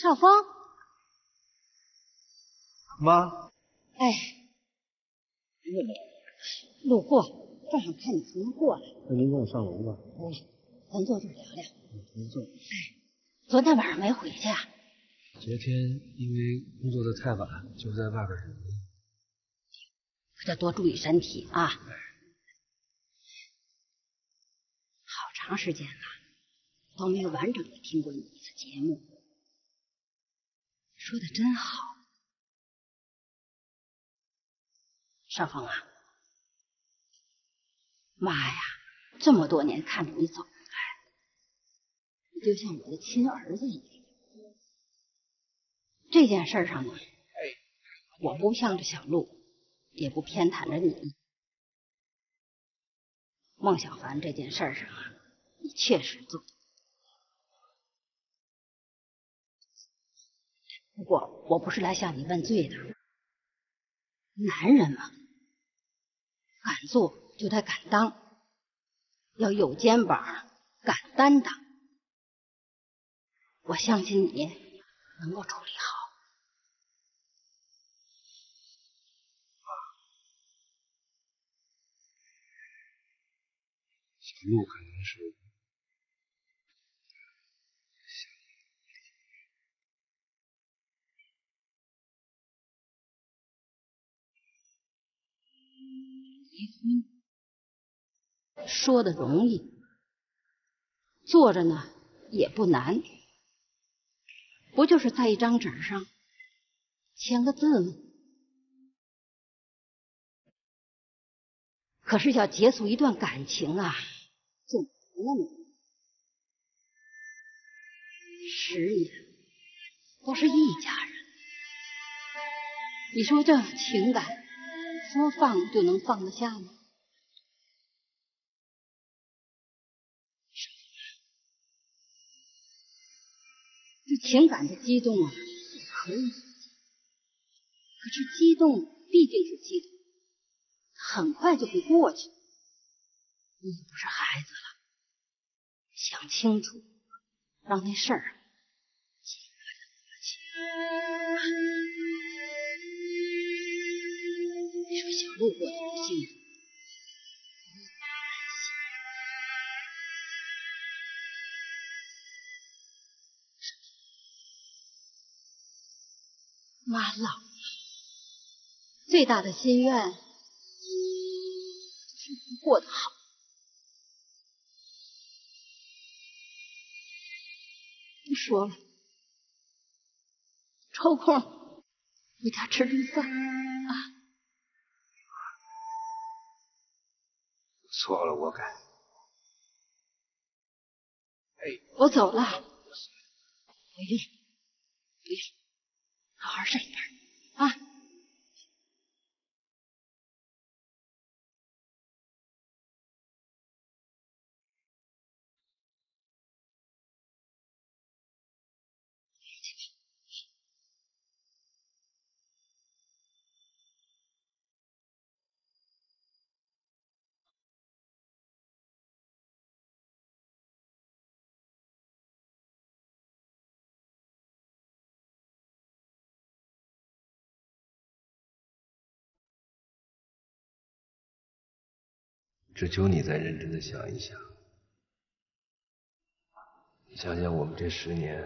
少峰，妈，哎，你路过，正好看你从那过来。那您跟我上楼吧。不，咱坐这儿聊聊。您坐。哎昨天晚上没回去啊？昨天因为工作的太晚，就在外边忍了。可得多注意身体啊！好长时间了，都没有完整的听过你一次节目，说的真好。少峰啊，妈呀，这么多年看着你走来，你就像我的亲儿子一样。这件事上呢，我不向着小路，也不偏袒着你。孟小凡这件事上啊，你确实做。不过我不是来向你问罪的。男人嘛，敢做就得敢当，要有肩膀，敢担当。我相信你能够处理好。小路肯定是离婚说的容易，做着呢也不难，不就是在一张纸上签个字吗？可是要结束一段感情啊，就没那么十年都是一家人，你说这情感说放就能放得下吗？这情感的激动啊，可以，可是激动毕竟是激动。很快就会过去，你不是孩子了，想清楚，让那事儿尽快的过去。路过得多幸福，妈老了，最大的心愿。过得好，不说了，抽空回家吃顿饭啊！错了，我改。哎，我走了，回去，回去，好好上班啊！只求你再认真的想一想，想想我们这十年，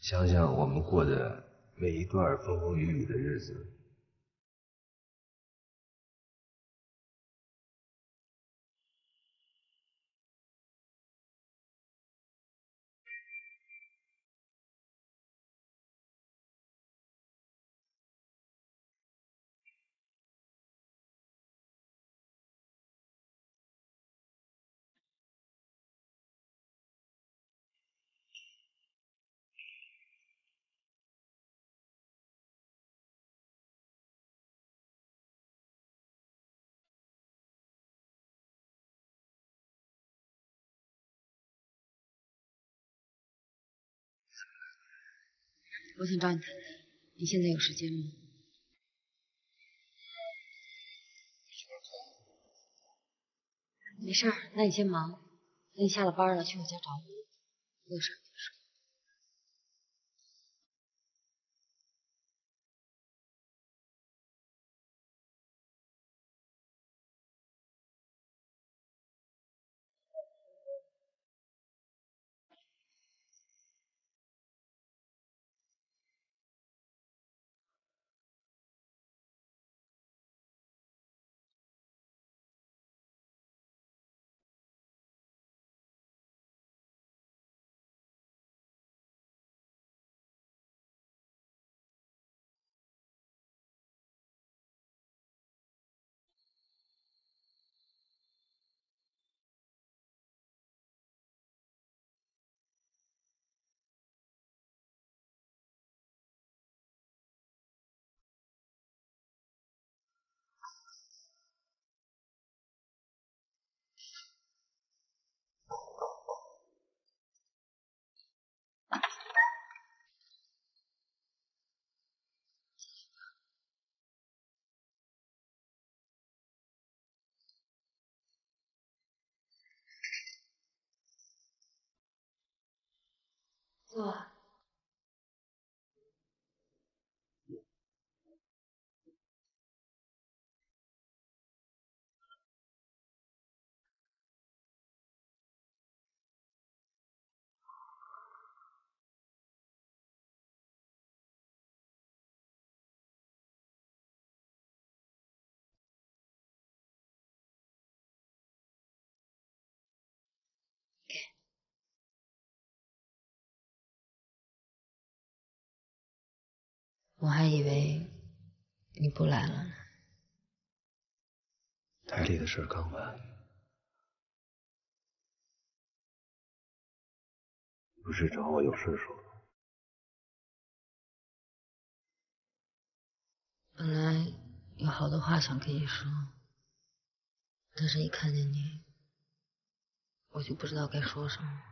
想想我们过的每一段风风雨雨的日子。我想找你谈谈，你现在有时间吗？没事儿，那你先忙，等你下了班了去我家找我，我有事跟你说。坐。我还以为你不来了呢。台里的事刚完，不是找我有事说吗？本来有好多话想跟你说，但是一看见你，我就不知道该说什么。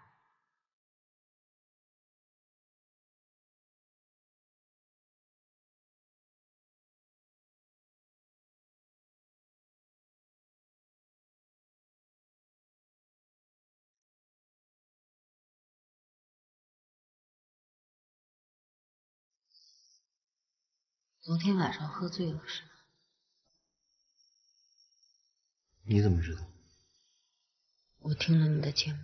昨天晚上喝醉了是吗？你怎么知道？我听了你的节目。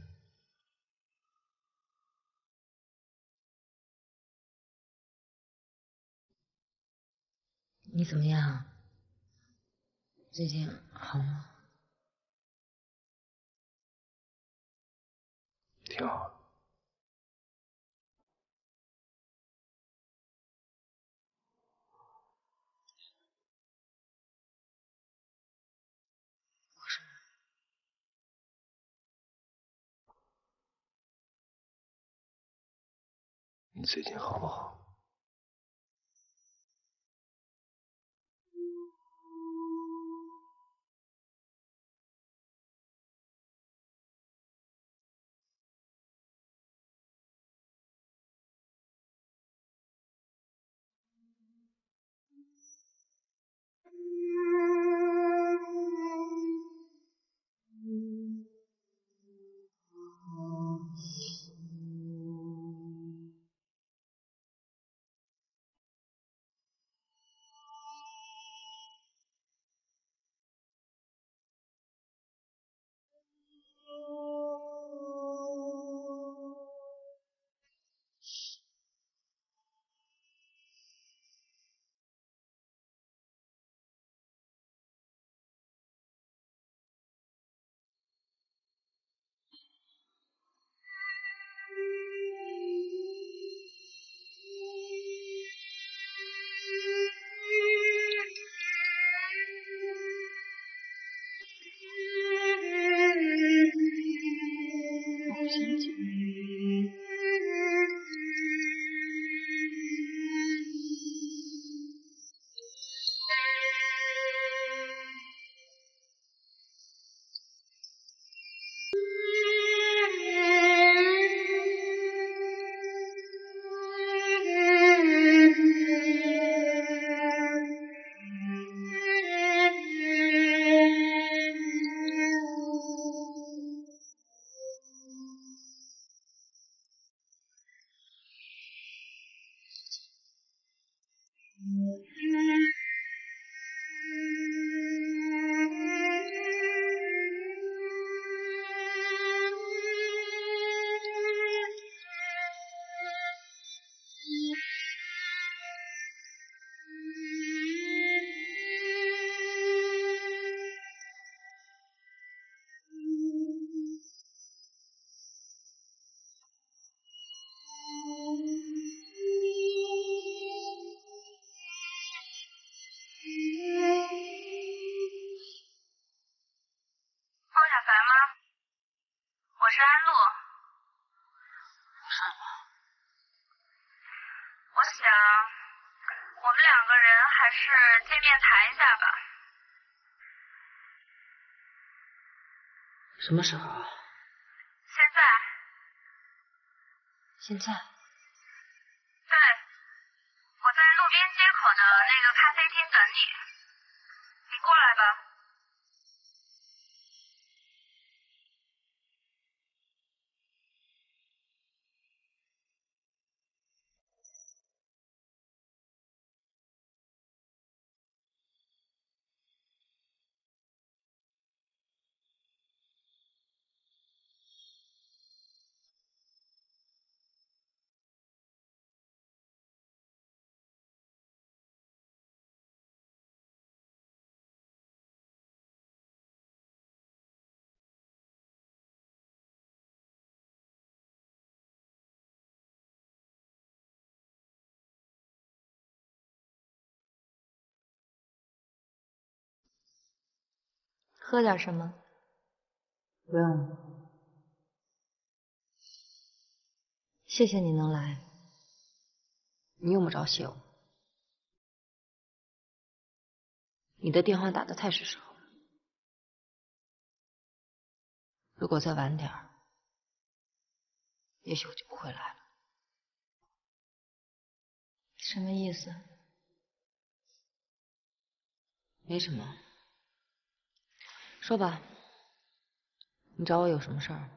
你怎么样？最近好吗？挺好。你最近好不好？是见面谈一下吧。什么时候？现在。现在。喝点什么？不用了。谢谢你能来。你用不着谢我。你的电话打的太是时候了。如果再晚点儿，也许我就不会来了。什么意思？没什么。说吧，你找我有什么事儿？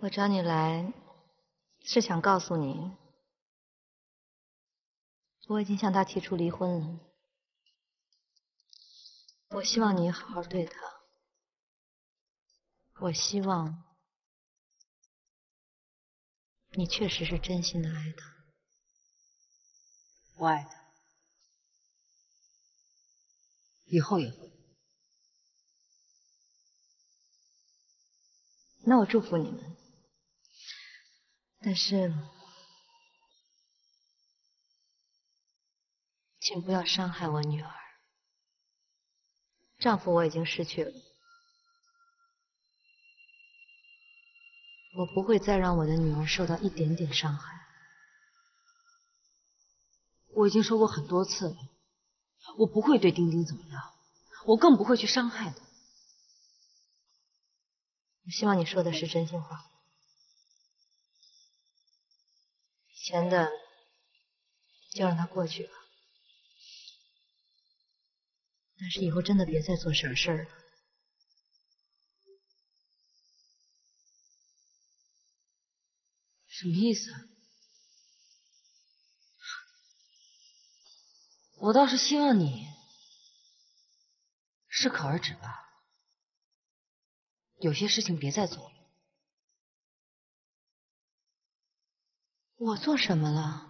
我找你来，是想告诉你，我已经向他提出离婚了。我希望你好好对他，我希望你确实是真心的爱他。我爱他，以后也会。那我祝福你们，但是请不要伤害我女儿。丈夫我已经失去了，我不会再让我的女儿受到一点点伤害。我已经说过很多次了，我不会对丁丁怎么样，我更不会去伤害他。我希望你说的是真心话。以前的就让它过去吧，但是以后真的别再做傻事儿了。什么意思？我倒是希望你适可而止吧。有些事情别再做了。我做什么了？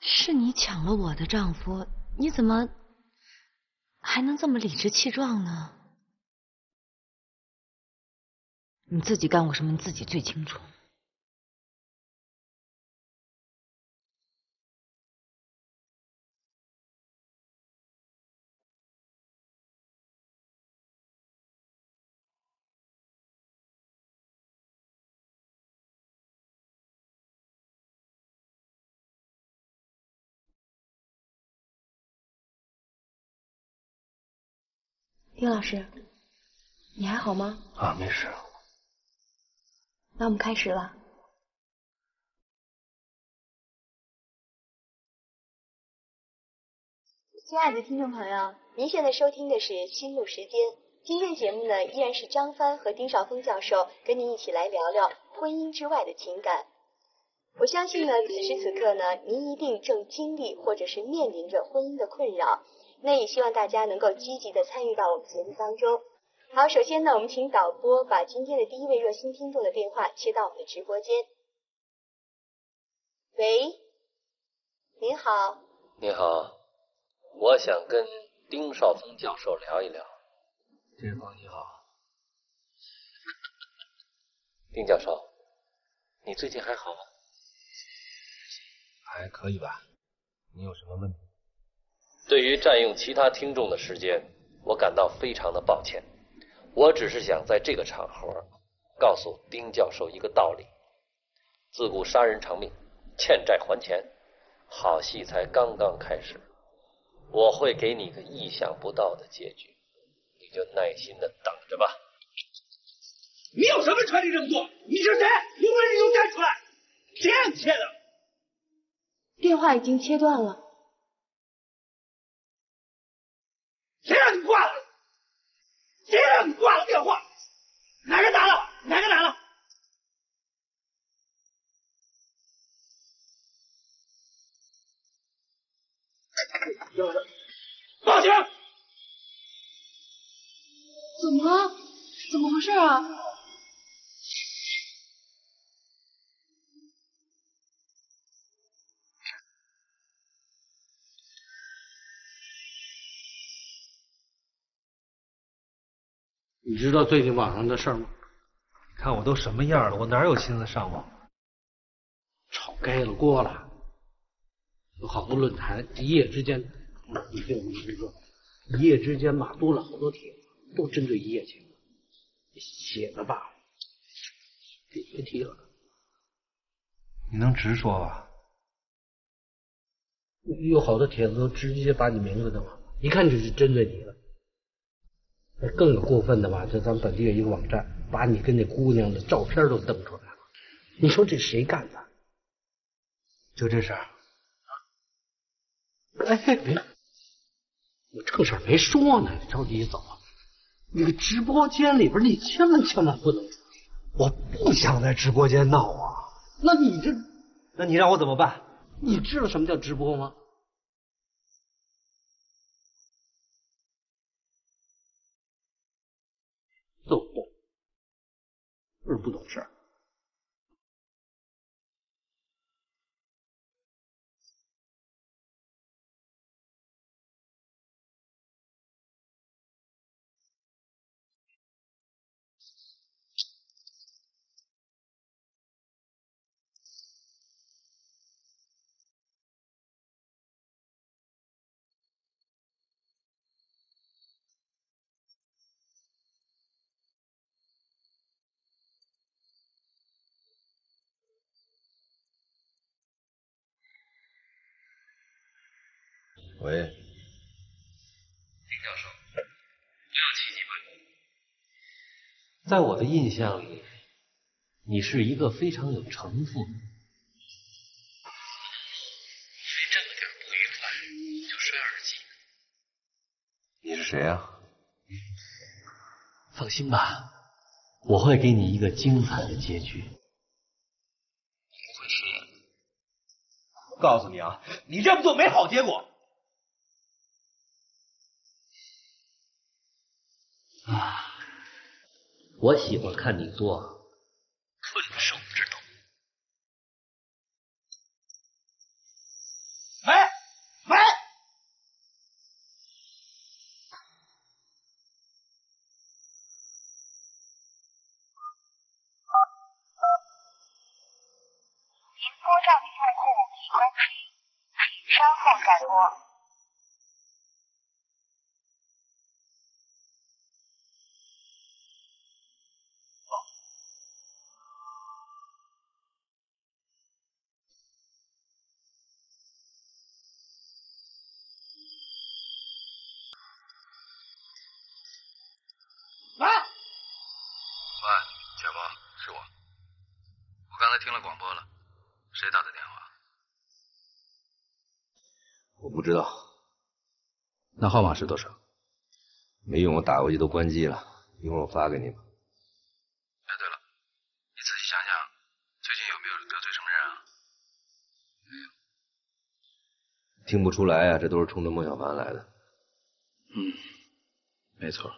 是你抢了我的丈夫，你怎么还能这么理直气壮呢？你自己干过什么，你自己最清楚。丁老师，你还好吗？啊，没事。那我们开始了。亲爱的听众朋友，您现在收听的是《心路时间》。今天节目呢，依然是张帆和丁少峰教授跟您一起来聊聊婚姻之外的情感。我相信呢，此时此刻呢，您一定正经历或者是面临着婚姻的困扰。那也希望大家能够积极的参与到我们节目当中。好，首先呢，我们请导播把今天的第一位热心听众的电话切到我们的直播间。喂，您好。你好，我想跟丁少峰教授聊一聊。志峰你好。丁教授，你最近还好吗？还可以吧。你有什么问题？对于占用其他听众的时间，我感到非常的抱歉。我只是想在这个场合告诉丁教授一个道理：自古杀人偿命，欠债还钱。好戏才刚刚开始，我会给你个意想不到的结局，你就耐心的等着吧。你有什么权利这么做？你是谁？有本事你就站出来！谁让你切的？电话已经切断了。谁让你挂了？谁让你挂了电话？哪个打了？哪个打了？报警！怎么了？怎么回事啊？你知道最近网上的事儿吗？看我都什么样了，我哪有心思上网？吵该了锅了。有好多论坛，一夜之间，你听我跟你说，一夜之间吧，多了好多帖子，都针对一夜情，写的吧，别别提了。你能直说吧？有好多帖子都直接把你名字的嘛，一看就是针对你的。更有过分的吧，就咱们本地有一个网站，把你跟那姑娘的照片都登出来了。你说这谁干的？就这事儿。哎，别，我正事儿没说呢，你着急走。那个直播间里边，你千万千万不能出去。我不想在直播间闹啊。那你这，那你让我怎么办？你知道什么叫直播吗？都懂，就是不懂事儿。喂，丁教授，不要奇迹吧。在我的印象里，你是一个非常有城府的。因为这么点不愉快就摔耳机，你是谁啊？放心吧，我会给你一个精彩的结局。怎么回事？我告诉你啊，你这么做没好结果。啊，我喜欢看你做困兽之斗。喂喂，您拨照的用户已关机，请稍后再拨。喂，喂，建峰，是我。我刚才听了广播了，谁打的电话？我不知道。那号码是多少？没用，我打过去都关机了。一会儿我发给你吧。哎，对了，你仔细想想，最近有没有得罪什么人啊？没有。听不出来啊，这都是冲着孟小凡来的。嗯，没错。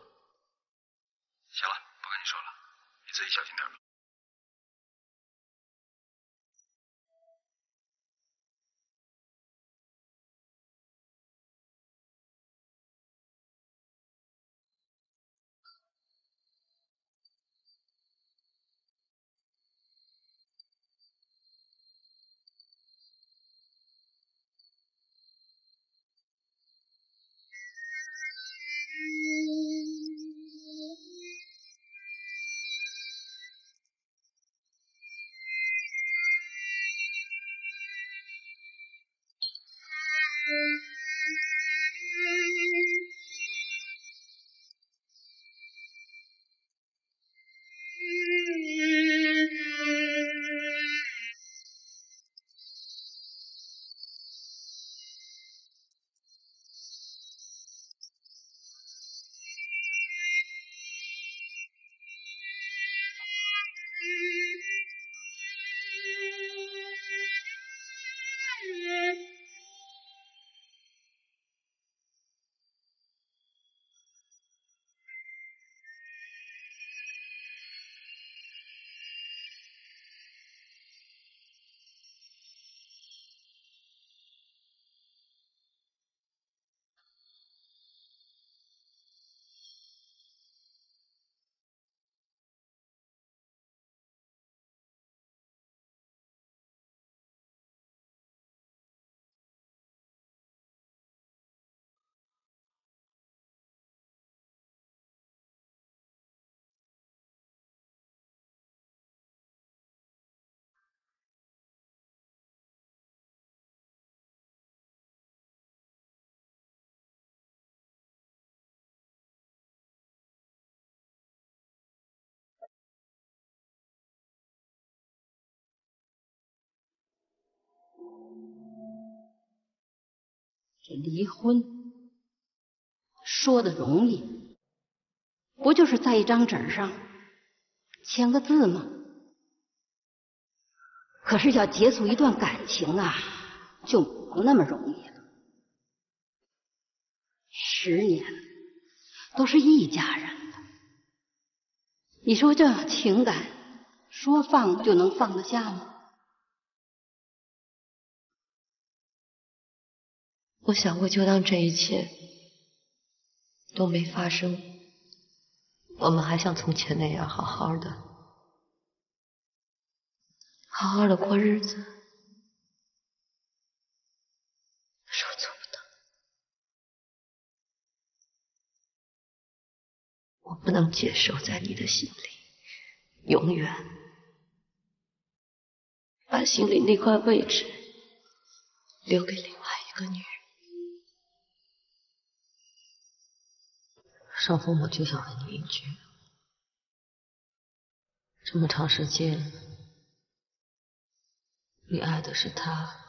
这离婚说的容易，不就是在一张纸上签个字吗？可是要结束一段感情啊，就不那么容易了。十年都是一家人了，你说这情感说放就能放得下吗？我想过，就当这一切都没发生，我们还像从前那样好好的，好好的过日子。可是我做不到，我不能接受在你的心里永远把心里那块位置留给另外一个女人。少峰，我就想问你一句：这么长时间，你爱的是他，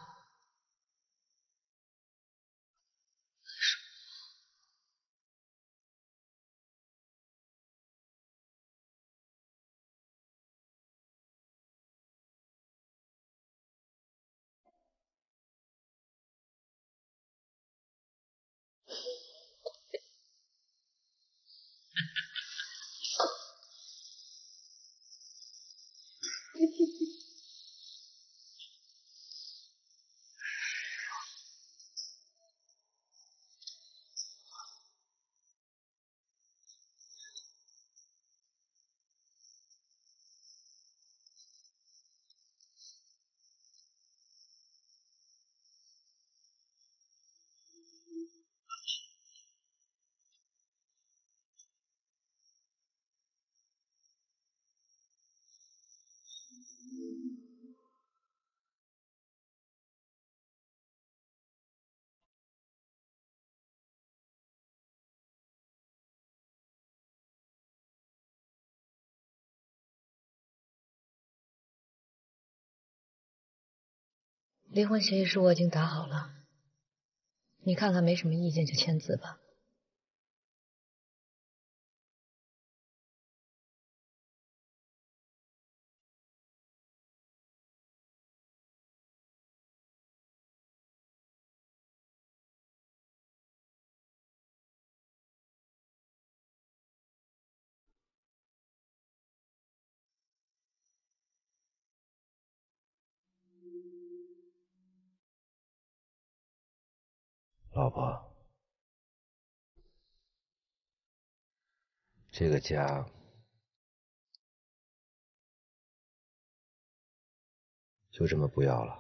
离婚协议书我已经打好了，你看看没什么意见就签字吧。老婆，这个家就这么不要了。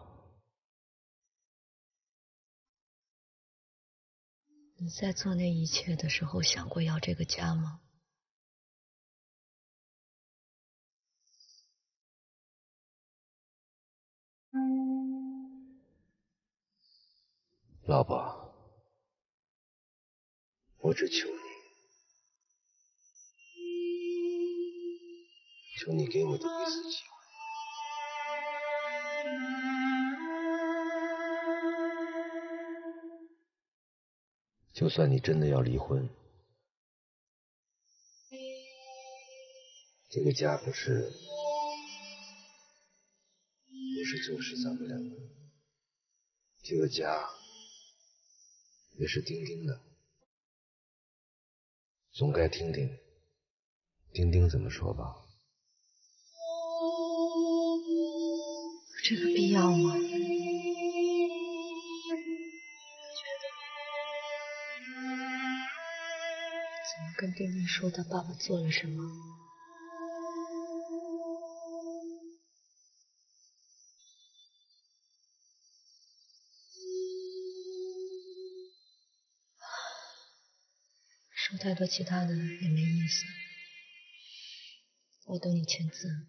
你在做那一切的时候想过要这个家吗？老婆，我只求你，求你给我的一次机会。就算你真的要离婚，这个家不是不是就是咱们两个，这个家也是丁丁的，总该听听丁丁怎么说吧。这个必要吗？怎么跟丁丁说他爸爸做了什么？说太多其他的也没意思。我等你签字。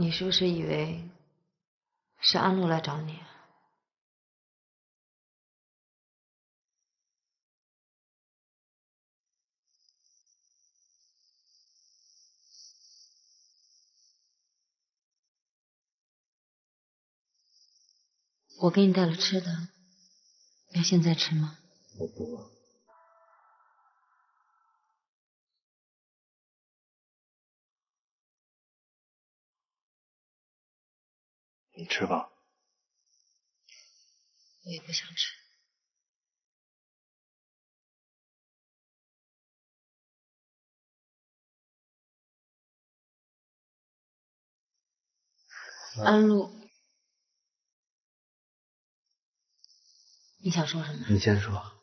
你是不是以为是安陆来找你？我给你带了吃的，要现在吃吗？我不饿。你吃吧。我也不想吃。安陆，你想说什么？你先说。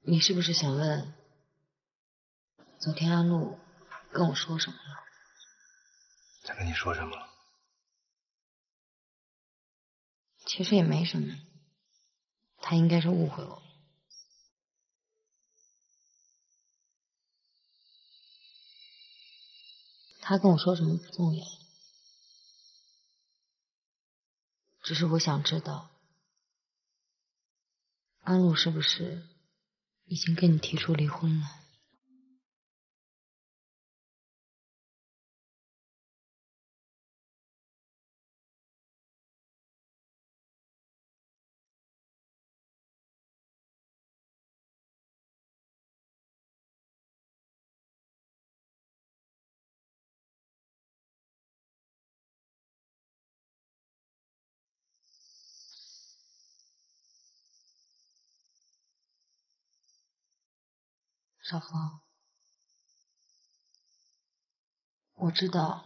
你是不是想问，昨天安陆跟我说什么了？他跟你说什么了？其实也没什么，他应该是误会我。他跟我说什么不重要，只是我想知道，安陆是不是已经跟你提出离婚了？小峰，我知道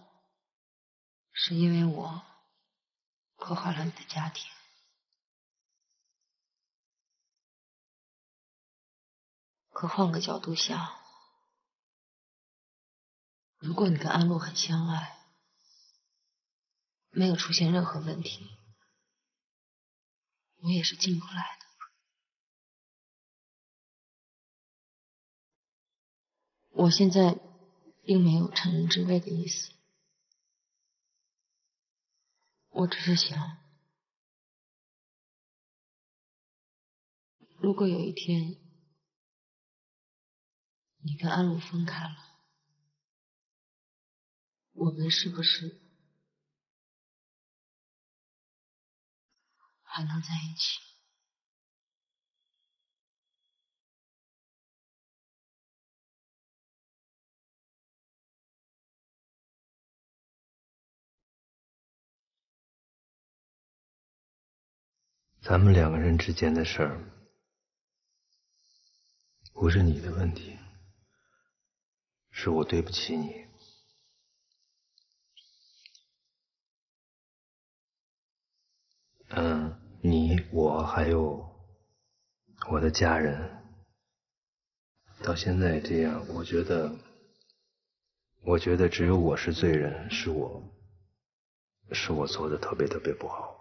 是因为我破坏了你的家庭，可换个角度想，如果你跟安陆很相爱，没有出现任何问题，我也是进不来的。我现在并没有趁人之危的意思，我只是想，如果有一天你跟安陆分开了，我们是不是还能在一起？咱们两个人之间的事儿，不是你的问题，是我对不起你。嗯，你我还有我的家人，到现在这样，我觉得，我觉得只有我是罪人，是我，是我做的特别特别不好。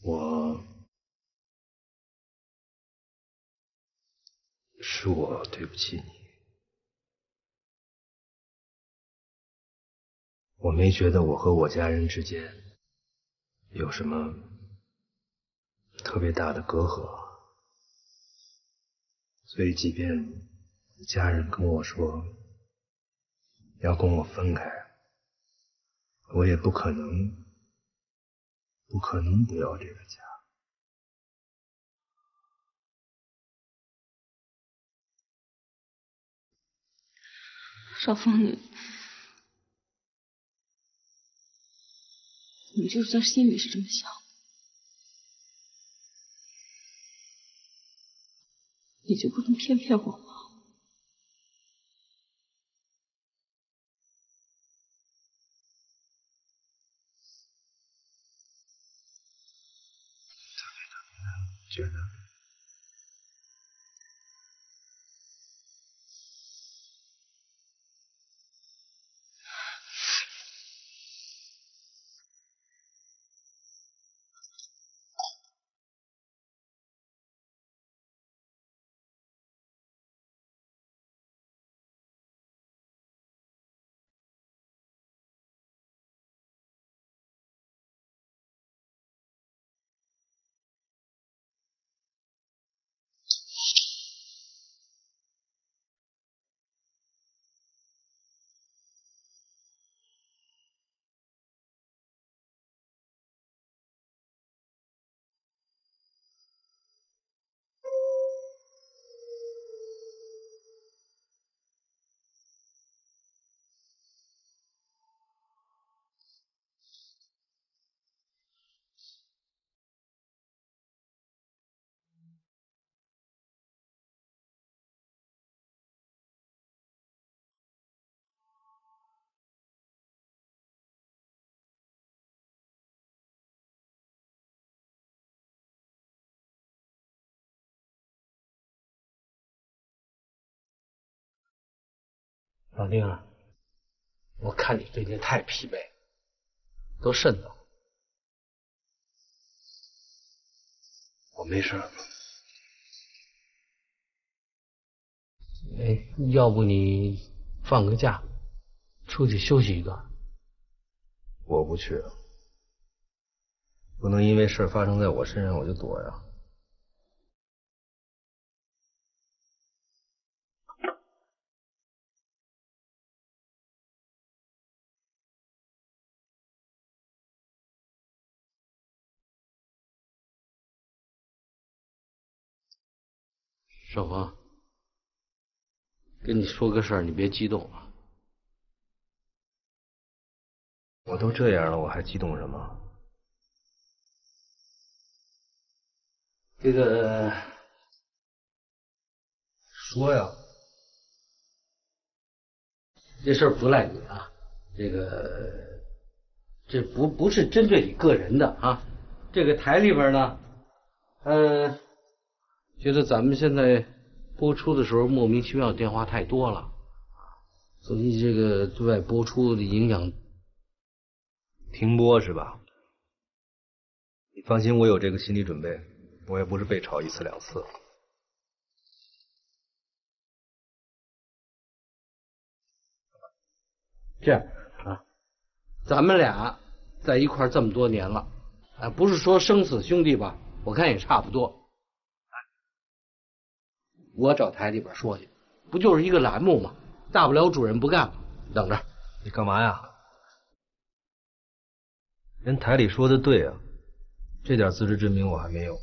我是我对不起你，我没觉得我和我家人之间有什么特别大的隔阂，所以即便家人跟我说要跟我分开，我也不可能。不可能不要这个家。少峰，你，你就算心里是这么想，你就不能骗骗我吗？老丁啊，我看你最近太疲惫，都肾了。我没事。哎，要不你放个假，出去休息一段？我不去，不能因为事发生在我身上我就躲呀。少峰，跟你说个事儿，你别激动啊。我都这样了，我还激动什么？这个说呀，这事儿不赖你啊，这个这不不是针对你个人的啊。这个台里边呢，嗯。觉得咱们现在播出的时候莫名其妙电话太多了，所以这个对外播出的影响停播是吧？你放心，我有这个心理准备，我也不是被炒一次两次。这样啊，咱们俩在一块这么多年了，啊，不是说生死兄弟吧？我看也差不多。我找台里边说去，不就是一个栏目吗？大不了主任不干了，等着。你干嘛呀？人台里说的对啊，这点自知之明我还没有。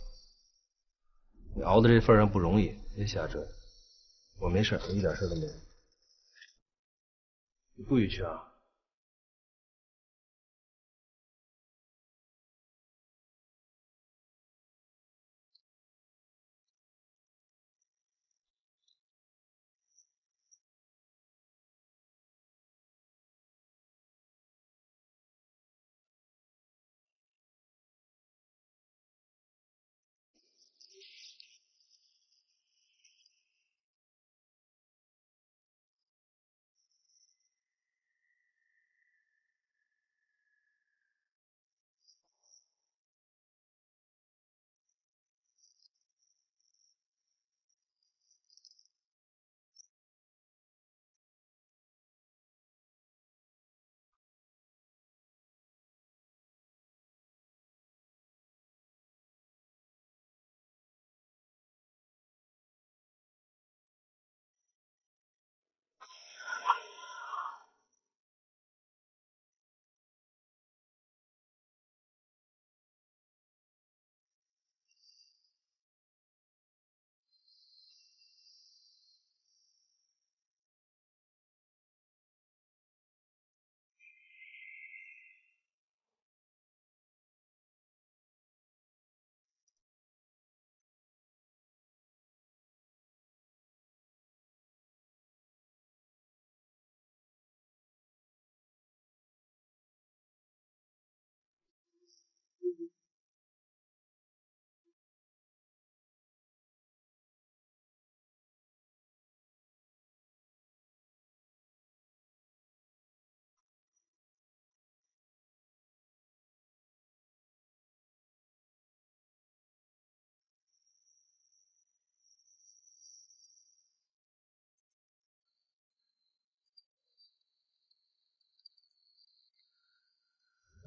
你熬到这份上不容易，别瞎折腾。我没事，我一点事都没有。你不许去啊！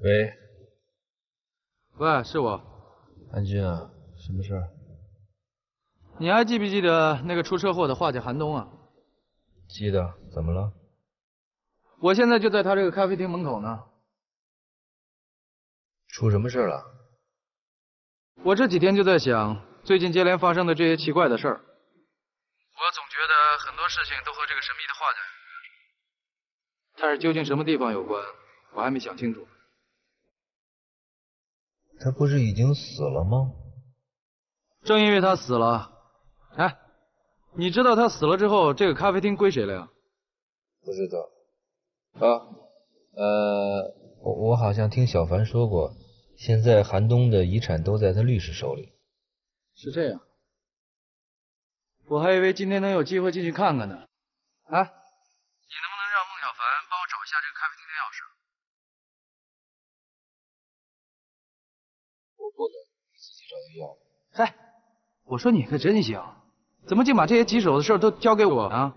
喂，喂，是我，安军啊，什么事儿？你还记不记得那个出车祸的画家韩东啊？记得，怎么了？我现在就在他这个咖啡厅门口呢。出什么事了？我这几天就在想，最近接连发生的这些奇怪的事儿。我总觉得很多事情都和这个神秘的画家有关，但是究竟什么地方有关，我还没想清楚。他不是已经死了吗？正因为他死了，哎，你知道他死了之后，这个咖啡厅归谁了呀？不知道。啊，呃，我我好像听小凡说过，现在韩东的遗产都在他律师手里。是这样，我还以为今天能有机会进去看看呢。哎，你能不能让孟小凡帮我找一下这个咖啡厅自己找他要。嗨，我说你可真行，怎么净把这些棘手的事都交给我呢？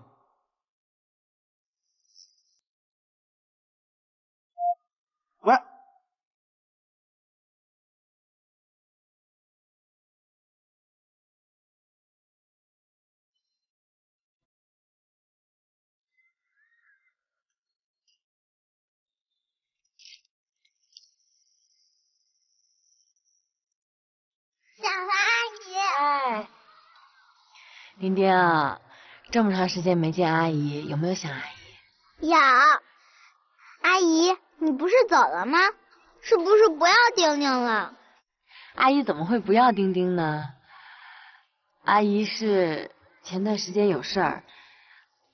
阿姨，哎，丁丁，这么长时间没见阿姨，有没有想阿姨？有。阿姨，你不是走了吗？是不是不要丁丁了？阿姨怎么会不要丁丁呢？阿姨是前段时间有事儿，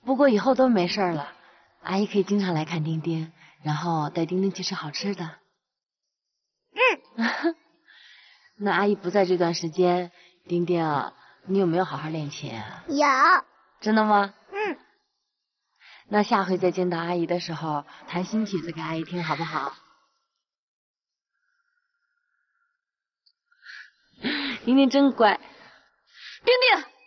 不过以后都没事儿了。阿姨可以经常来看丁丁，然后带丁丁去吃好吃的。嗯。那阿姨不在这段时间，丁丁，你有没有好好练琴啊？有。真的吗？嗯。那下回再见到阿姨的时候，弹新曲子给阿姨听，好不好？丁丁真乖。丁丁。